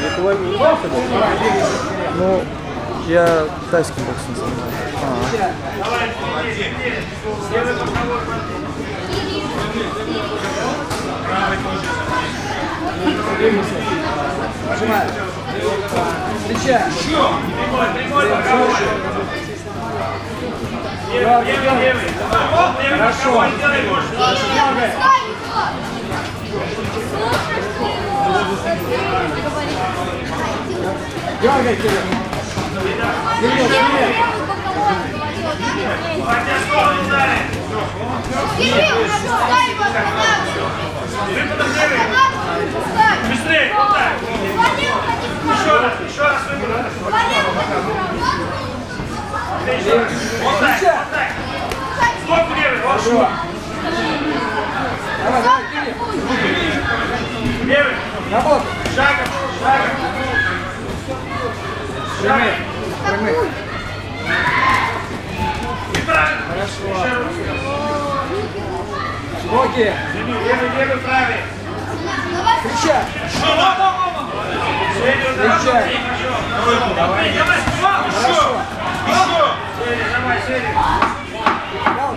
Это вы не боксер? Ну, я тайским боксом занимаюсь. Нажимай. Встречай. Хорошо. Дергай. Дергай, Кирилл. Кирилл, Кирилл. Быстрее, вот так. Еще раз, еще раз выпрыгнуть. Вот так, вот так. Стоп, левый, вот. Хорошо. Давай, давай, Кирилл. Левый. Работай. Шагом, шагом. И правильно. Хорошо. Еще. Ноги. Левый, левый, правый. Удар. Встречай. Давай, Хорошо. Средний, давай, средний. Дал.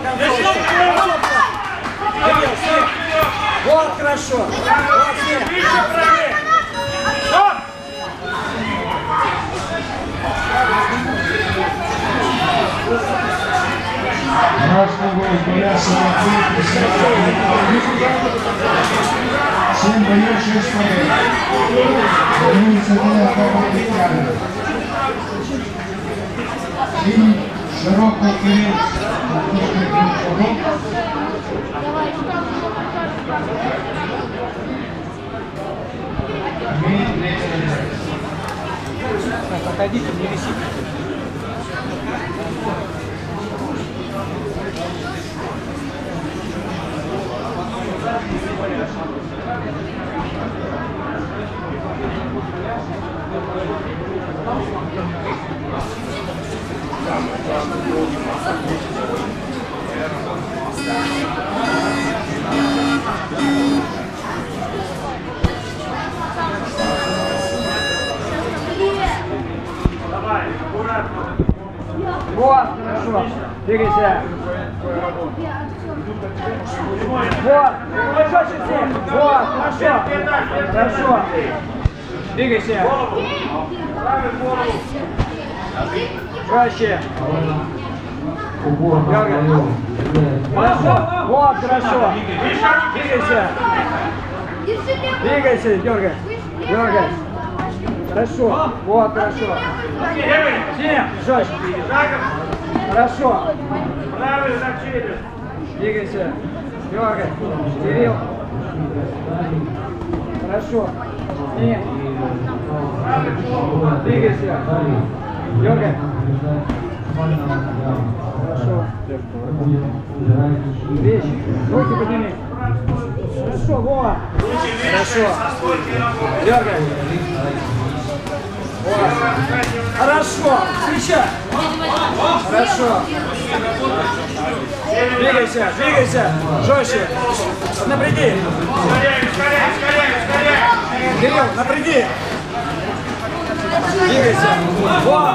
Кирилл, снег. Вот хорошо. Вот снег. Красный голос боя Соловьев Семь боев, шесть побед. Улица Дина Павловна Синий, широкий Кирилл, третье место. Проходите, не висите. Давай, аккуратно. Вот, хорошо. Двигайся. Вот. Хорошо, Чечен. Вот, хорошо. Хорошо. Двигайся. Проще. Дергай. Хорошо. Вот, хорошо. Двигайся. Двигайся, дергай. Дергай. Хорошо. Вот, хорошо. Жестче. Шагом. Хорошо. Правый за челюсть. Двигайся. Дергай. Кирилл. Хорошо. Сними. Двигайся. Дергай. Хорошо. Вещь. Руки подними. Хорошо, вот. Хорошо. Дергай. Вот. Хорошо. Встречай. Хорошо. Двигайся, двигайся. Жестче. Напряги. Ускоряй, ускоряй, ускоряй, ускоряй. Кирилл, напряги. Двигайся. Вот.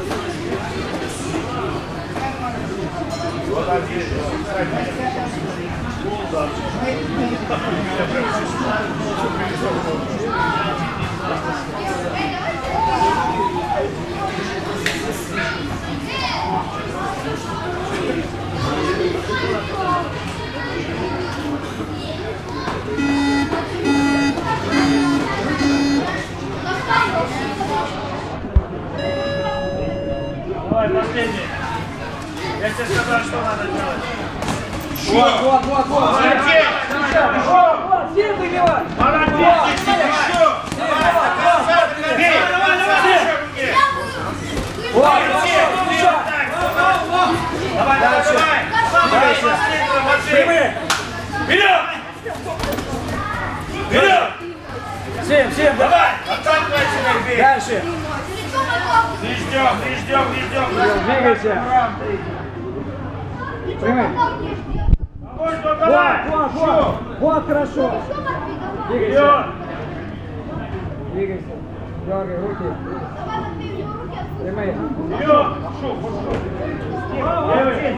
Давай, последний. Я тебе сказал, что надо делать. Вот, вот, вот, вот. Молодец! Вот, вот, сильно выбивай. Молодец! Еще! Давай, давай! Давай, давай, давай! Давай, последнего, Максим! Прямые. Вперед! Вперед! Семь, давай. Давай! Отталкивайся, бей! Дальше. Не ждем, не ждем, не ждем! Двигайся. Давай, Вот, давай! вот, вот. Вот, хорошо. Двигайся. Двигайся. Дергай руки. Прямые.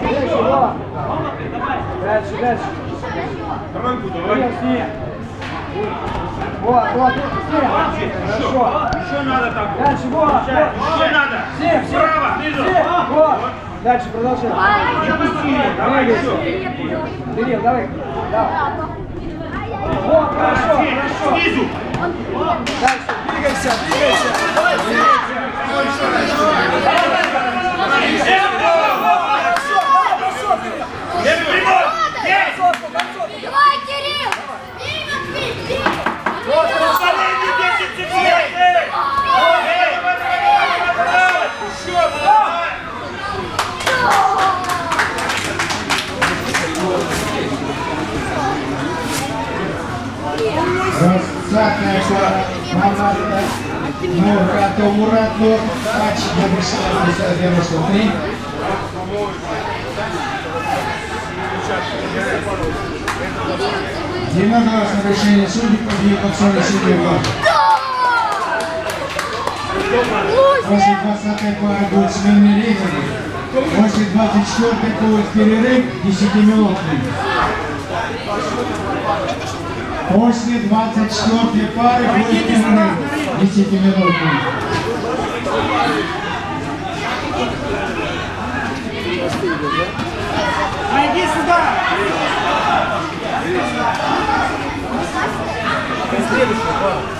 Дальше, вот. Дальше, дальше. Давай, снег. Вот, вот, снег. Хорошо. Еще надо так. Дальше, вот. Еще надо. Всем, всем. Право, снизу. Всем, вот. Дальше продолжай. Не пусти. Давай еще. Кирилл, давай. Да. Вот, хорошо, хорошо. Снизу. Дальше, двигайся, двигайся. Левый прямой. Есть. Давай, Кирилл! Время впереди! Последние 10 секунд. Эй. Эй. Давай, давай, давай, давай. Еще, давай. Двадцатая пара команда Нуркато Мурат Нур. Матч завершился 93. Единогласно решение судей победил Максим Сидоров. После 20 пары будет сменный рейтинг. После 24 будет перерыв 10-минутный. После 24 пары будет перерыв 10-минутный. Иди сюда. Следующий,